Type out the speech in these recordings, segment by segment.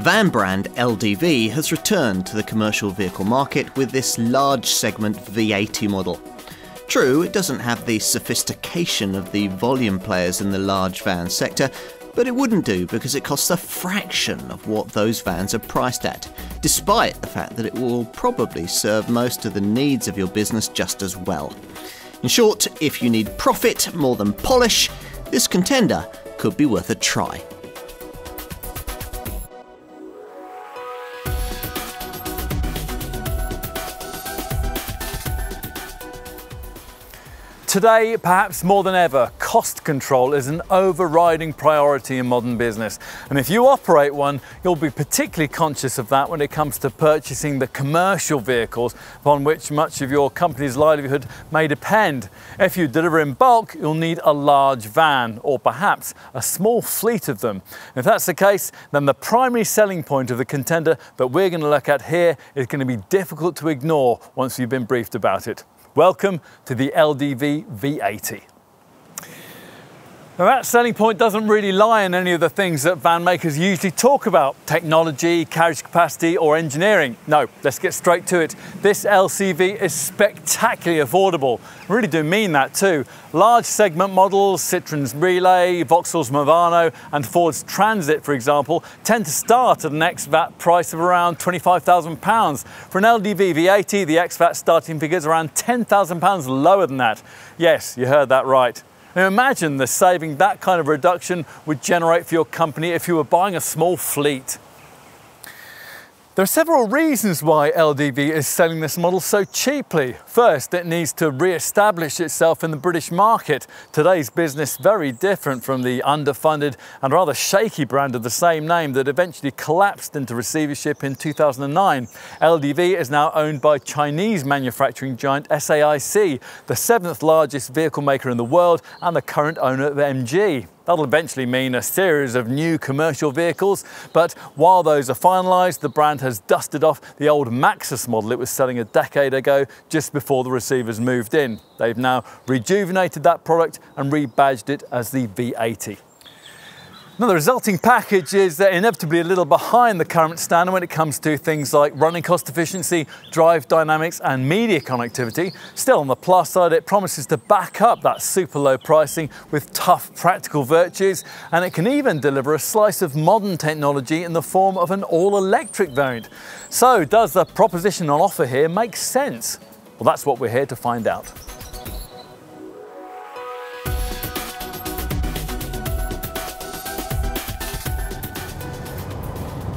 Van brand LDV has returned to the commercial vehicle market with this large segment V80 model. True, it doesn't have the sophistication of the volume players in the large van sector, but it wouldn't do because it costs a fraction of what those vans are priced at, despite the fact that it will probably serve most of the needs of your business just as well. In short, if you need profit more than polish, this contender could be worth a try. Today, perhaps more than ever, cost control is an overriding priority in modern business. And if you operate one, you'll be particularly conscious of that when it comes to purchasing the commercial vehicles upon which much of your company's livelihood may depend. If you deliver in bulk, you'll need a large van or perhaps a small fleet of them. If that's the case, then the primary selling point of the contender that we're going to look at here is going to be difficult to ignore once you've been briefed about it. Welcome to the LDV V80. Now that selling point doesn't really lie in any of the things that van makers usually talk about, technology, carriage capacity or engineering. No, let's get straight to it. This LCV is spectacularly affordable. I really do mean that too. Large segment models, Citroen's Relay, Vauxhall's Movano and Ford's Transit, for example, tend to start at an ex-VAT price of around £25,000. For an LDV V80, the ex-VAT starting figure is around £10,000 lower than that. Yes, you heard that right. Now imagine the saving that kind of reduction would generate for your company if you were buying a small fleet. There are several reasons why LDV is selling this model so cheaply. First, it needs to re-establish itself in the British market. Today's business very different from the underfunded and rather shaky brand of the same name that eventually collapsed into receivership in 2009. LDV is now owned by Chinese manufacturing giant SAIC, the seventh largest vehicle maker in the world and the current owner of MG. That'll eventually mean a series of new commercial vehicles, but while those are finalised, the brand has dusted off the old Maxus model it was selling a decade ago just before the receivers moved in. They've now rejuvenated that product and rebadged it as the V80. Now the resulting package is inevitably a little behind the current standard when it comes to things like running cost efficiency, drive dynamics and media connectivity. Still on the plus side it promises to back up that super low pricing with tough practical virtues and it can even deliver a slice of modern technology in the form of an all-electric variant. So does the proposition on offer here make sense? Well that's what we're here to find out.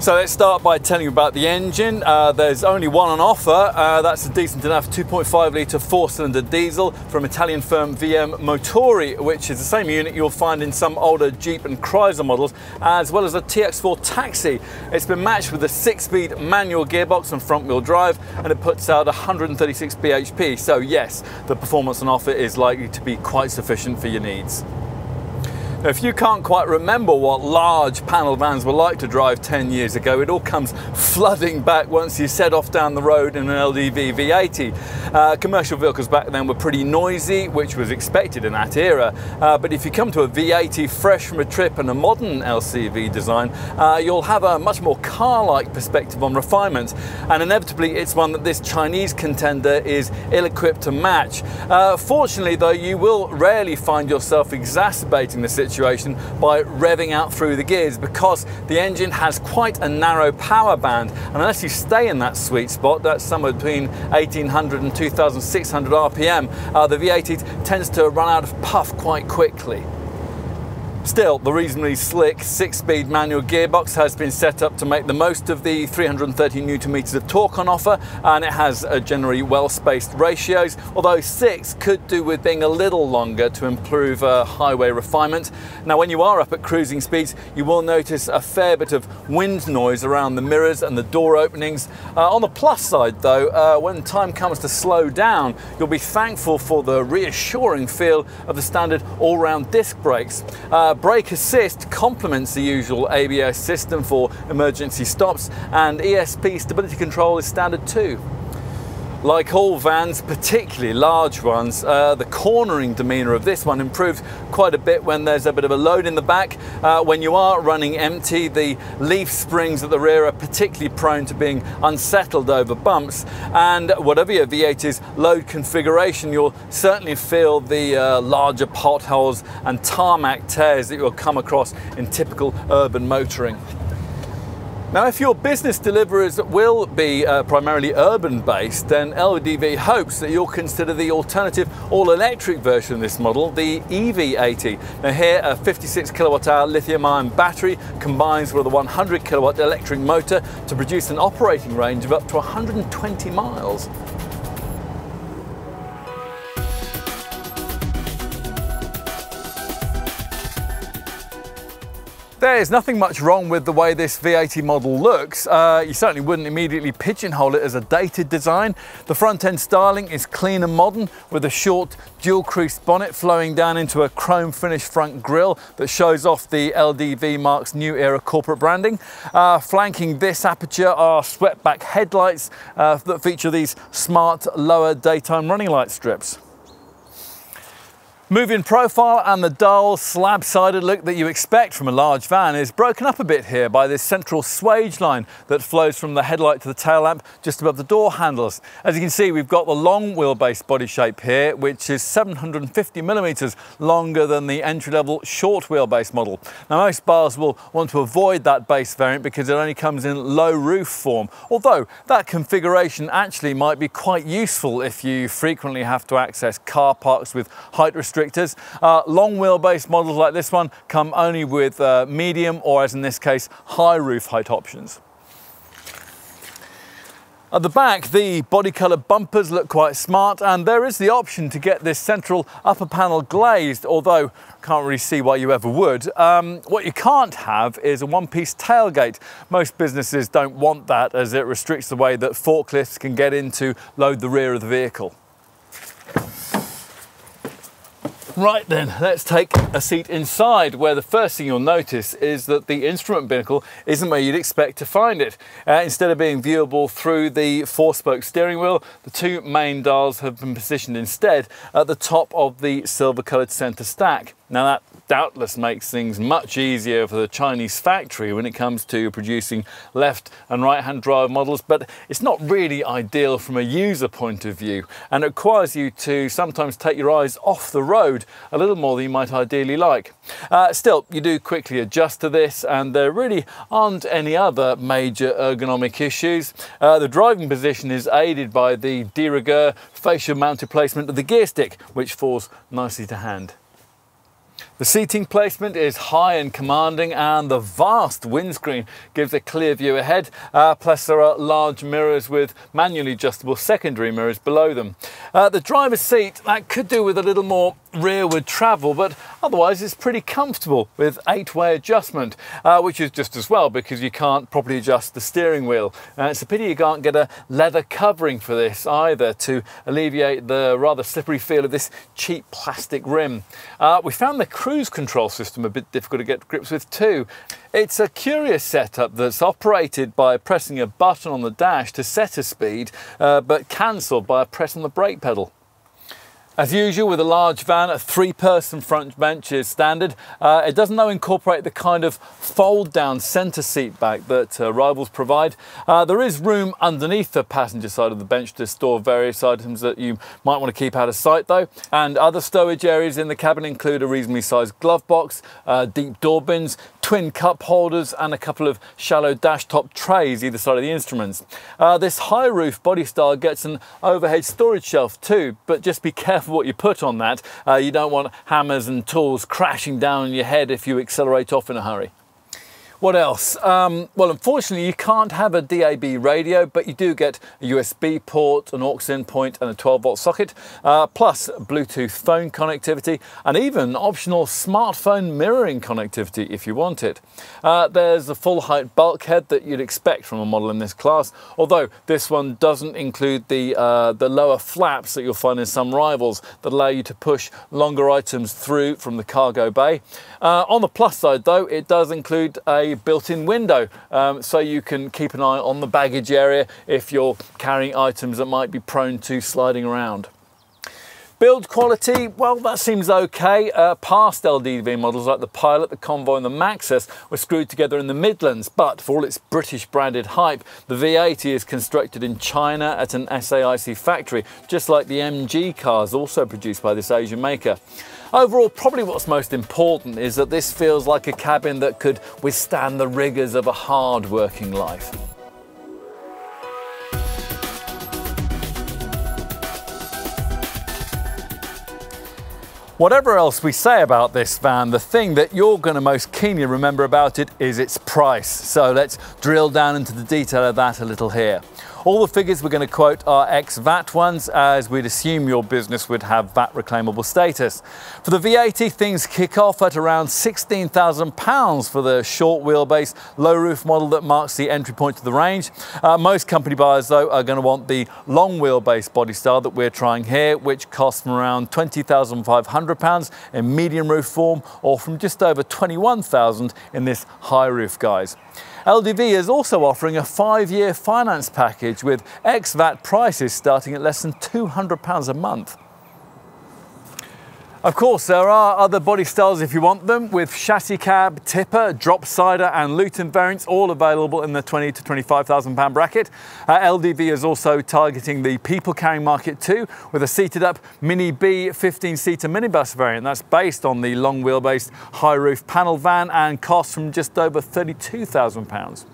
So let's start by telling you about the engine. Uh, there's only one on offer. Uh, that's a decent enough 2.5 litre four-cylinder diesel from Italian firm VM Motori, which is the same unit you'll find in some older Jeep and Chrysler models, as well as a TX4 Taxi. It's been matched with a six-speed manual gearbox and front-wheel drive, and it puts out 136 bhp. So yes, the performance on offer is likely to be quite sufficient for your needs. If you can't quite remember what large panel vans were like to drive 10 years ago, it all comes flooding back once you set off down the road in an LDV V80. Uh, commercial vehicles back then were pretty noisy, which was expected in that era. Uh, but if you come to a V80 fresh from a trip and a modern LCV design, uh, you'll have a much more car-like perspective on refinement. And inevitably, it's one that this Chinese contender is ill-equipped to match. Uh, fortunately, though, you will rarely find yourself exacerbating the situation situation by revving out through the gears because the engine has quite a narrow power band and unless you stay in that sweet spot, that's somewhere between 1800 and 2600 RPM, uh, the V80 tends to run out of puff quite quickly. Still, the reasonably slick six-speed manual gearbox has been set up to make the most of the 330 newton meters of torque on offer, and it has generally well-spaced ratios, although six could do with being a little longer to improve uh, highway refinement. Now, when you are up at cruising speeds, you will notice a fair bit of wind noise around the mirrors and the door openings. Uh, on the plus side, though, uh, when time comes to slow down, you'll be thankful for the reassuring feel of the standard all-round disc brakes. Uh, brake assist complements the usual ABS system for emergency stops and ESP stability control is standard too. Like all vans, particularly large ones, uh, the cornering demeanour of this one improves quite a bit when there's a bit of a load in the back. Uh, when you are running empty, the leaf springs at the rear are particularly prone to being unsettled over bumps. And whatever your V80's load configuration, you'll certainly feel the uh, larger potholes and tarmac tears that you'll come across in typical urban motoring. Now, if your business deliveries will be uh, primarily urban based, then LDV hopes that you'll consider the alternative all electric version of this model, the EV80. Now, here a 56 kilowatt hour lithium ion battery combines with a 100 kilowatt electric motor to produce an operating range of up to 120 miles. There's nothing much wrong with the way this V80 model looks. Uh, you certainly wouldn't immediately pigeonhole it as a dated design. The front end styling is clean and modern with a short dual creased bonnet flowing down into a chrome finished front grille that shows off the LDV marque's new era corporate branding. Uh, flanking this aperture are swept-back headlights uh, that feature these smart lower daytime running light strips. Moving profile and the dull slab-sided look that you expect from a large van is broken up a bit here by this central swage line that flows from the headlight to the tail lamp just above the door handles. As you can see we've got the long wheelbase body shape here which is 750 millimeters longer than the entry-level short wheelbase model. Now most bars will want to avoid that base variant because it only comes in low roof form although that configuration actually might be quite useful if you frequently have to access car parks with height restrictions restrictors. Uh, long wheelbase models like this one come only with uh, medium or as in this case, high roof height options. At the back, the body colour bumpers look quite smart and there is the option to get this central upper panel glazed, although can't really see why you ever would. Um, what you can't have is a one-piece tailgate. Most businesses don't want that as it restricts the way that forklifts can get in to load the rear of the vehicle. Right then, let's take a seat inside where the first thing you'll notice is that the instrument binnacle isn't where you'd expect to find it. Uh, instead of being viewable through the four-spoke steering wheel, the two main dials have been positioned instead at the top of the silver-coloured centre stack. Now that doubtless makes things much easier for the Chinese factory when it comes to producing left and right hand drive models, but it's not really ideal from a user point of view and it requires you to sometimes take your eyes off the road a little more than you might ideally like. Uh, still, you do quickly adjust to this and there really aren't any other major ergonomic issues. Uh, the driving position is aided by the de rigueur fascia mounted placement of the gear stick, which falls nicely to hand. The seating placement is high and commanding and the vast windscreen gives a clear view ahead, uh, plus there are large mirrors with manually adjustable secondary mirrors below them. Uh, the driver's seat, that could do with a little more rearward travel, but otherwise it's pretty comfortable with eight-way adjustment, uh, which is just as well because you can't properly adjust the steering wheel. Uh, it's a pity you can't get a leather covering for this either to alleviate the rather slippery feel of this cheap plastic rim. Uh, we found the cruise control system a bit difficult to get grips with too. It's a curious setup that's operated by pressing a button on the dash to set a speed, uh, but cancelled by a press on the brake pedal. As usual with a large van, a three-person front bench is standard. Uh, it doesn't though incorporate the kind of fold-down centre seat back that uh, rivals provide. Uh, there is room underneath the passenger side of the bench to store various items that you might want to keep out of sight though. And other stowage areas in the cabin include a reasonably sized glove box, uh, deep door bins, twin cup holders and a couple of shallow dash top trays either side of the instruments. Uh, this high roof body style gets an overhead storage shelf too, but just be careful careful what you put on that. Uh, you don't want hammers and tools crashing down on your head if you accelerate off in a hurry. What else? Um, well, unfortunately, you can't have a DAB radio, but you do get a USB port, an aux in point, and a 12 volt socket, uh, plus Bluetooth phone connectivity, and even optional smartphone mirroring connectivity if you want it. Uh, there's a full height bulkhead that you'd expect from a model in this class, although this one doesn't include the, uh, the lower flaps that you'll find in some rivals that allow you to push longer items through from the cargo bay. Uh, on the plus side, though, it does include a built-in window um, so you can keep an eye on the baggage area if you're carrying items that might be prone to sliding around. Build quality, well, that seems okay. Uh, past LDV models like the Pilot, the Convoy and the Maxus were screwed together in the Midlands, but for all its British branded hype, the V80 is constructed in China at an SAIC factory, just like the MG cars also produced by this Asian maker. Overall, probably what's most important is that this feels like a cabin that could withstand the rigours of a hard working life. Whatever else we say about this van, the thing that you're going to most keenly remember about it is its price. So let's drill down into the detail of that a little here. All the figures we're going to quote are ex-VAT ones, as we'd assume your business would have VAT reclaimable status. For the V80, things kick off at around £16,000 for the short wheelbase, low roof model that marks the entry point to the range. Uh, most company buyers, though, are going to want the long wheelbase body style that we're trying here, which costs from around £20,500 in medium roof form, or from just over 21,000 in this high roof guise. LDV is also offering a five-year finance package with ex-VAT prices starting at less than £200 a month. Of course, there are other body styles if you want them, with chassis cab, tipper, drop sider and Luton variants, all available in the 20 to 25,000 pound bracket. Uh, LDV is also targeting the people carrying market too, with a seated up Mini B 15 seater minibus variant. That's based on the long wheelbase high roof panel van and costs from just over 32,000 pounds.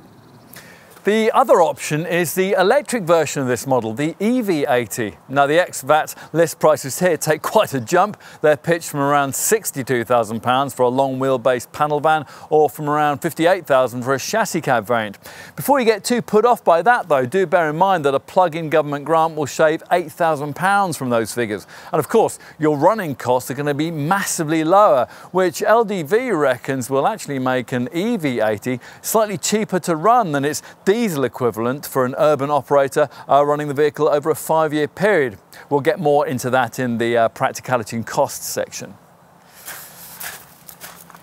The other option is the electric version of this model, the EV80. Now the ex-VAT list prices here take quite a jump. They're pitched from around £62,000 for a long wheelbase panel van or from around £58,000 for a chassis cab variant. Before you get too put off by that though, do bear in mind that a plug-in government grant will shave £8,000 from those figures. And of course, your running costs are going to be massively lower, which LDV reckons will actually make an EV80 slightly cheaper to run than its diesel equivalent for an urban operator uh, running the vehicle over a five-year period. We'll get more into that in the uh, practicality and costs section.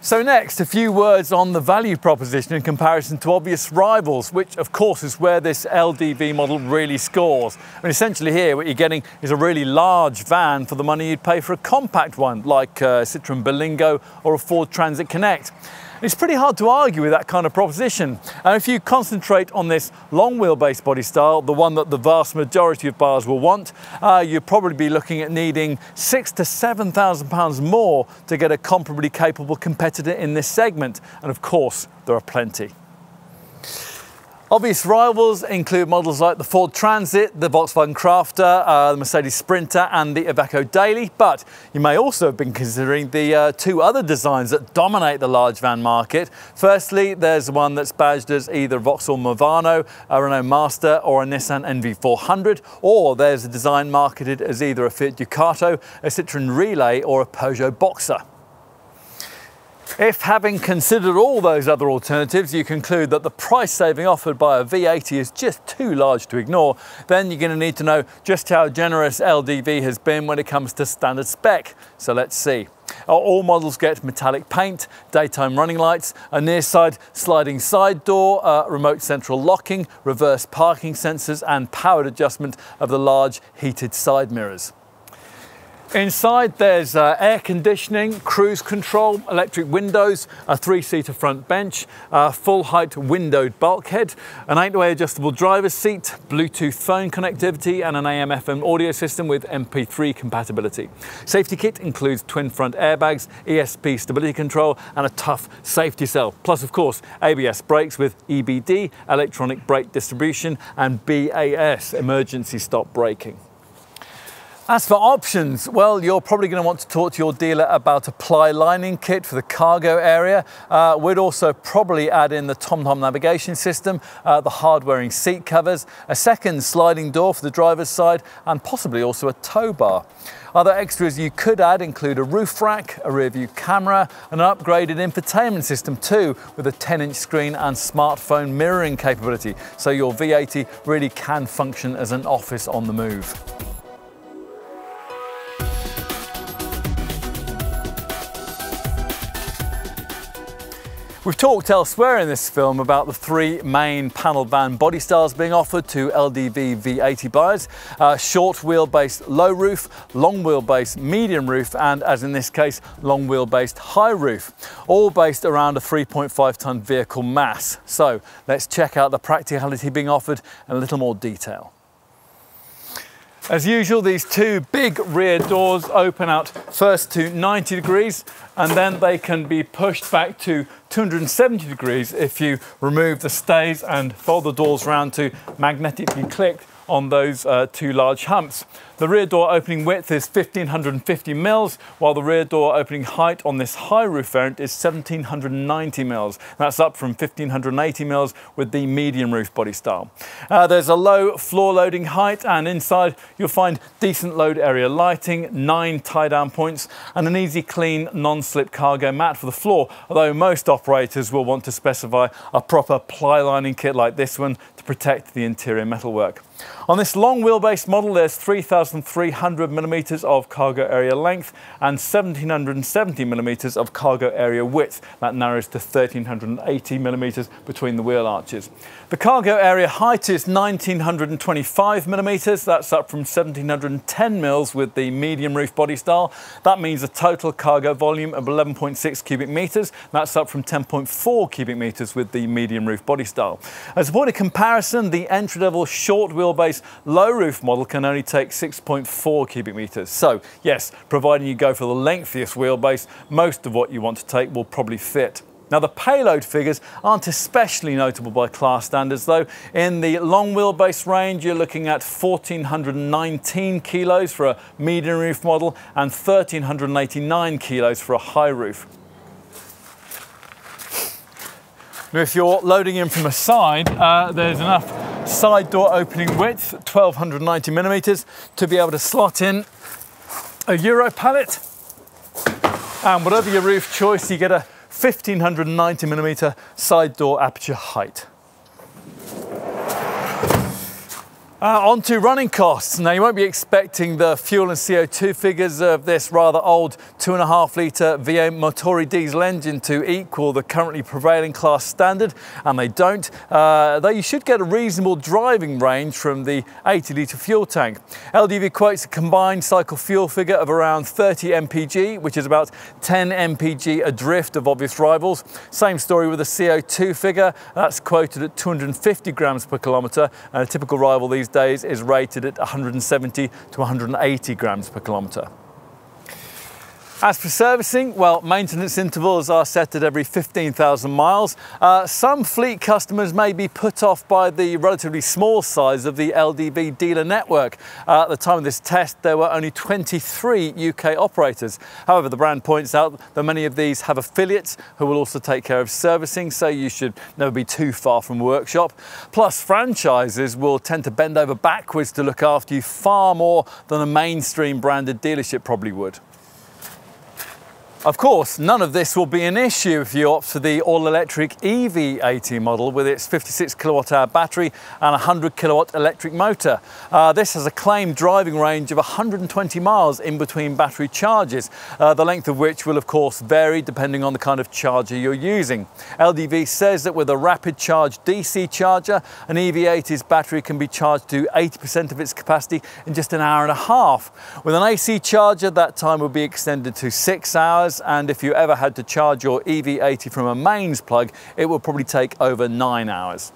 So next, a few words on the value proposition in comparison to obvious rivals, which of course is where this LDV model really scores. I mean, essentially here, what you're getting is a really large van for the money you'd pay for a compact one, like uh, Citroen Berlingo or a Ford Transit Connect. It's pretty hard to argue with that kind of proposition. And if you concentrate on this long wheelbase body style, the one that the vast majority of buyers will want, uh, you'd probably be looking at needing six to seven thousand pounds more to get a comparably capable competitor in this segment. And of course, there are plenty. Obvious rivals include models like the Ford Transit, the Volkswagen Crafter, uh, the Mercedes Sprinter and the Iveco Daily, but you may also have been considering the uh, two other designs that dominate the large van market. Firstly, there's one that's badged as either Vauxhall Movano, a Renault Master or a Nissan NV400, or there's a design marketed as either a Fiat Ducato, a Citroen Relay or a Peugeot Boxer. If having considered all those other alternatives, you conclude that the price saving offered by a V80 is just too large to ignore, then you're going to need to know just how generous LDV has been when it comes to standard spec. So let's see. All models get metallic paint, daytime running lights, a near side sliding side door, uh, remote central locking, reverse parking sensors and powered adjustment of the large heated side mirrors. Inside there's uh, air conditioning, cruise control, electric windows, a three-seater front bench, a full height windowed bulkhead, an eight-way adjustable driver's seat, Bluetooth phone connectivity and an AM FM audio system with MP3 compatibility. Safety kit includes twin front airbags, ESP stability control and a tough safety cell. Plus of course ABS brakes with EBD, electronic brake distribution and BAS, emergency stop braking. As for options, well, you're probably going to want to talk to your dealer about a ply lining kit for the cargo area. Uh, we'd also probably add in the TomTom navigation system, uh, the hard-wearing seat covers, a second sliding door for the driver's side, and possibly also a tow bar. Other extras you could add include a roof rack, a rear view camera, and an upgraded infotainment system too, with a 10-inch screen and smartphone mirroring capability, so your V80 really can function as an office on the move. We've talked elsewhere in this film about the three main panel van body styles being offered to LDV V80 buyers. Uh, short wheelbase low roof, long wheelbase medium roof and as in this case long wheelbase high roof. All based around a 3.5 tonne vehicle mass. So let's check out the practicality being offered in a little more detail. As usual, these two big rear doors open out first to 90 degrees and then they can be pushed back to 270 degrees if you remove the stays and fold the doors around to magnetically click on those uh, two large humps. The rear door opening width is 1550 mils, while the rear door opening height on this high roof variant is 1790 mils. That's up from 1580 mils with the medium roof body style. Uh, there's a low floor loading height and inside you'll find decent load area lighting, nine tie down points and an easy clean non-slip cargo mat for the floor, although most operators will want to specify a proper ply lining kit like this one to protect the interior metalwork. On this long wheelbase model, there's 3,300 millimeters of cargo area length and 1,770 millimeters of cargo area width. That narrows to 1,380 millimeters between the wheel arches. The cargo area height is 1,925 millimeters. That's up from 1,710 mils with the medium roof body style. That means a total cargo volume of 11.6 cubic meters. That's up from 10.4 cubic meters with the medium roof body style. As a point of comparison, the entry-level short wheelbase low roof model can only take 6.4 cubic meters. So yes, providing you go for the lengthiest wheelbase, most of what you want to take will probably fit. Now the payload figures aren't especially notable by class standards though. In the long wheelbase range you're looking at 1419 kilos for a medium roof model and 1389 kilos for a high roof. Now if you're loading in from a side, uh, there's enough side door opening width, 1290 millimeters, to be able to slot in a Euro pallet. And whatever your roof choice, you get a 1590 millimeter side door aperture height. Uh, on to running costs. Now you won't be expecting the fuel and CO2 figures of this rather old two and a half litre VM Motori diesel engine to equal the currently prevailing class standard, and they don't, uh, though you should get a reasonable driving range from the 80 litre fuel tank. LDV quotes a combined cycle fuel figure of around 30 mpg, which is about 10 mpg adrift of obvious rivals. Same story with the CO2 figure, that's quoted at 250 grams per kilometre, and a typical rival these days is rated at 170 to 180 grams per kilometre. As for servicing, well, maintenance intervals are set at every 15,000 miles. Uh, some fleet customers may be put off by the relatively small size of the LDV dealer network. Uh, at the time of this test, there were only 23 UK operators. However, the brand points out that many of these have affiliates who will also take care of servicing, so you should never be too far from workshop. Plus, franchises will tend to bend over backwards to look after you far more than a mainstream branded dealership probably would. Of course, none of this will be an issue if you opt for the all-electric EV80 model with its 56 kilowatt hour battery and 100 kilowatt electric motor. Uh, this has a claimed driving range of 120 miles in between battery charges, uh, the length of which will of course vary depending on the kind of charger you're using. LDV says that with a rapid charge DC charger, an EV80's battery can be charged to 80% of its capacity in just an hour and a half. With an AC charger, that time will be extended to six hours and if you ever had to charge your EV80 from a mains plug it will probably take over nine hours.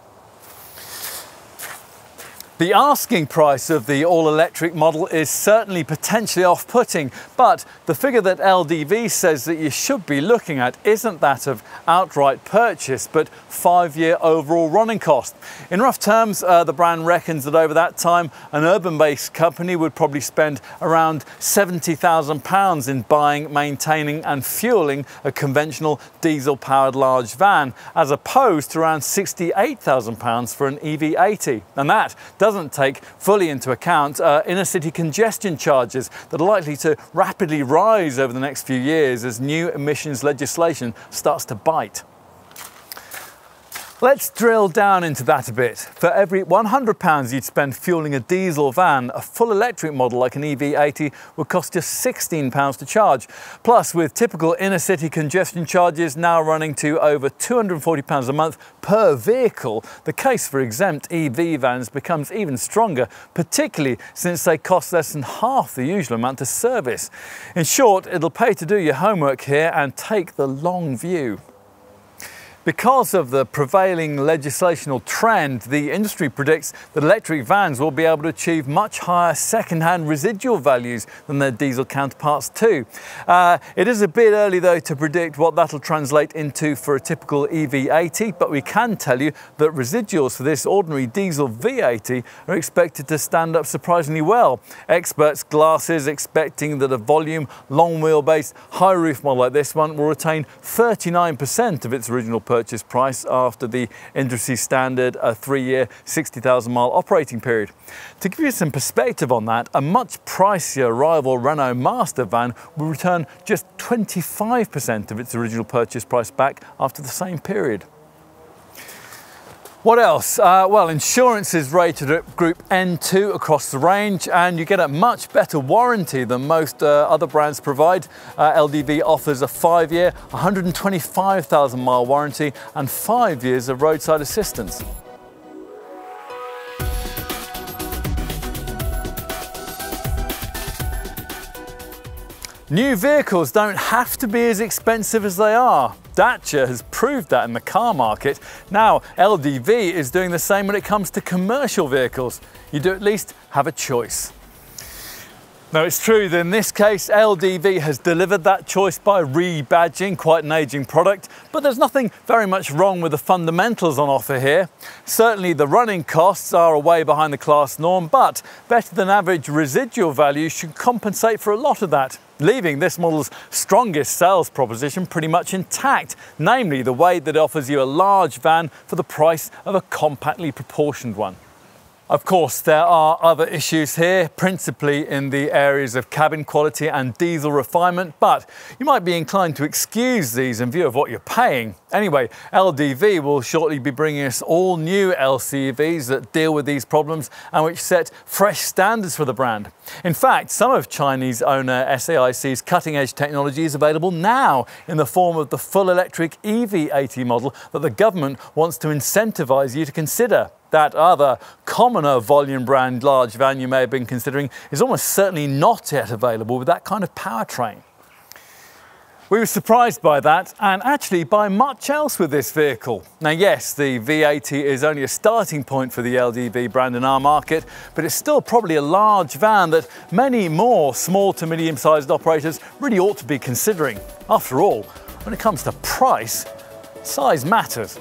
The asking price of the all-electric model is certainly potentially off-putting, but the figure that LDV says that you should be looking at isn't that of outright purchase, but five-year overall running cost. In rough terms, uh, the brand reckons that over that time, an urban-based company would probably spend around £70,000 in buying, maintaining and fueling a conventional diesel-powered large van, as opposed to around £68,000 for an EV80. And that doesn't take fully into account uh, inner city congestion charges that are likely to rapidly rise over the next few years as new emissions legislation starts to bite. Let's drill down into that a bit. For every £100 you'd spend fueling a diesel van, a full electric model like an EV80 would cost just £16 to charge. Plus, with typical inner city congestion charges now running to over £240 a month per vehicle, the case for exempt EV vans becomes even stronger, particularly since they cost less than half the usual amount to service. In short, it'll pay to do your homework here and take the long view. Because of the prevailing legislational trend, the industry predicts that electric vans will be able to achieve much higher second-hand residual values than their diesel counterparts too. Uh, it is a bit early though to predict what that'll translate into for a typical EV80, but we can tell you that residuals for this ordinary diesel V80 are expected to stand up surprisingly well. Experts Glass's expecting that a volume, long wheelbase, high roof model like this one will retain 39% of its original purchase purchase price after the industry standard a three-year, 60,000 mile operating period. To give you some perspective on that, a much pricier rival Renault Master van will return just 25% of its original purchase price back after the same period. What else? Uh, well, insurance is rated at Group N2 across the range, and you get a much better warranty than most uh, other brands provide. Uh, LDV offers a five year, 125,000 mile warranty and five years of roadside assistance. New vehicles don't have to be as expensive as they are. Dacia has proved that in the car market. Now, LDV is doing the same when it comes to commercial vehicles. You do at least have a choice. Now it's true that in this case LDV has delivered that choice by rebadging quite an aging product, but there's nothing very much wrong with the fundamentals on offer here. Certainly the running costs are away behind the class norm, but better than average residual value should compensate for a lot of that, leaving this model's strongest sales proposition pretty much intact, namely the way that it offers you a large van for the price of a compactly proportioned one. Of course, there are other issues here, principally in the areas of cabin quality and diesel refinement, but you might be inclined to excuse these in view of what you're paying. Anyway, LDV will shortly be bringing us all new LCVs that deal with these problems and which set fresh standards for the brand. In fact, some of Chinese owner SAIC's cutting edge technology is available now in the form of the full electric EV80 model that the government wants to incentivize you to consider that other commoner volume brand large van you may have been considering is almost certainly not yet available with that kind of powertrain. We were surprised by that and actually by much else with this vehicle. Now yes, the V80 is only a starting point for the LDV brand in our market, but it's still probably a large van that many more small to medium sized operators really ought to be considering. After all, when it comes to price, size matters.